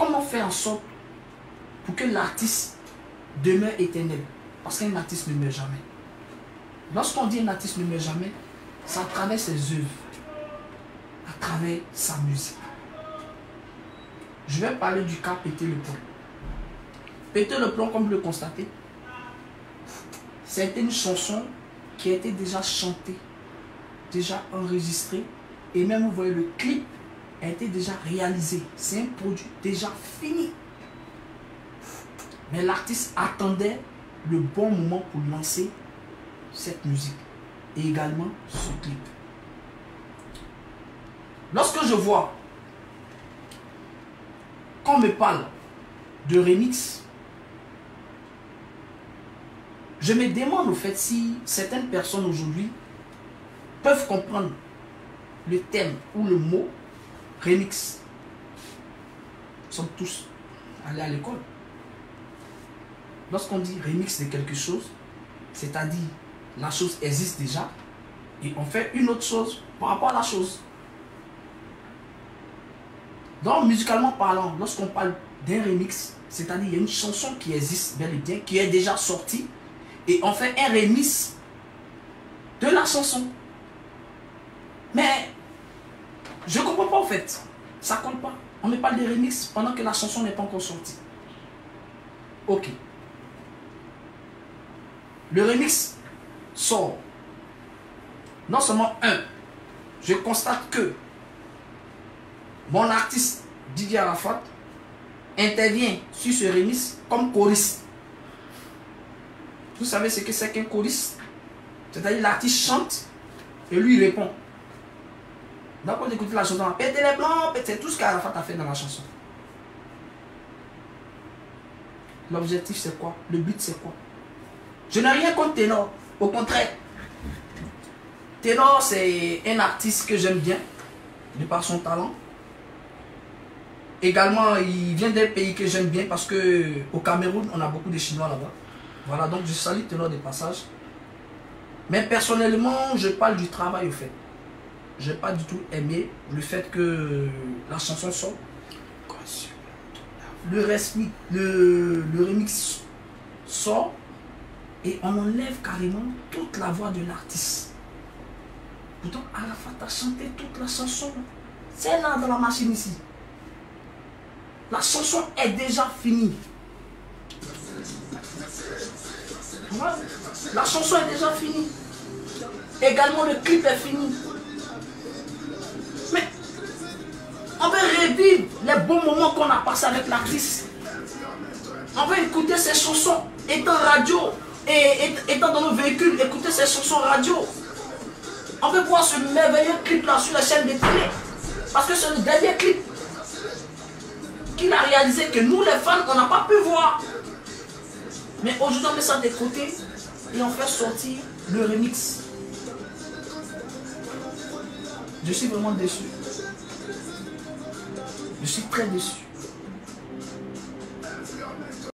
comment faire en sorte pour que l'artiste demeure éternel? Parce qu'un artiste ne meurt jamais. Lorsqu'on dit un artiste ne meurt jamais, c'est à travers ses œuvres, à travers sa musique. Je vais parler du cas Péter le plomb. Péter le plomb, comme vous le constatez, c'était une chanson qui a été déjà chantée, déjà enregistrée, et même vous voyez le clip a été déjà réalisé. C'est un produit déjà fini. Mais l'artiste attendait le bon moment pour lancer cette musique et également ce clip. Lorsque je vois qu'on me parle de remix, je me demande au fait si certaines personnes aujourd'hui peuvent comprendre le thème ou le mot remix. Nous sommes tous allés à l'école. Lorsqu'on dit remix de quelque chose, c'est-à-dire la chose existe déjà et on fait une autre chose par rapport à la chose. Donc, musicalement parlant, lorsqu'on parle d'un remix, c'est-à-dire il y a une chanson qui existe bel et bien, qui est déjà sortie, et on fait un remix de la chanson. Mais pas en fait. Ça compte pas. On ne parle de remix pendant que la chanson n'est pas encore sortie. Ok. Le remix sort. Non seulement un, je constate que mon artiste Didier Arafat intervient sur ce remix comme choriste. Vous savez ce que c'est qu'un choriste? C'est-à-dire l'artiste chante et lui répond. Donc on écoute la chanson, péter les blancs, c'est tout ce qu'Arafat a fait dans la chanson. L'objectif c'est quoi? Le but c'est quoi? Je n'ai rien contre Ténor, au contraire. Ténor c'est un artiste que j'aime bien, de par son talent. Également, il vient d'un pays que j'aime bien parce que au Cameroun, on a beaucoup de Chinois là-bas. Voilà, donc je salue Ténor des passages. Mais personnellement, je parle du travail au fait j'ai pas du tout aimé le fait que la chanson sort. Le, le, le remix sort et on enlève carrément toute la voix de l'artiste. Pourtant, Arafat a chanté toute la chanson. C'est là dans la machine ici. La chanson est déjà finie. La chanson est déjà finie. Également, le clip est fini. On veut revivre les bons moments qu'on a passés avec l'artiste. On veut écouter ses chansons étant radio et étant dans nos véhicules, écouter ses chansons radio. On veut voir ce merveilleux clip là sur la chaîne de télé. Parce que c'est le dernier clip qu'il a réalisé que nous les fans, on n'a pas pu voir. Mais aujourd'hui, on met ça de côté et on fait sortir le remix. Je suis vraiment déçu. Je suis très déçu.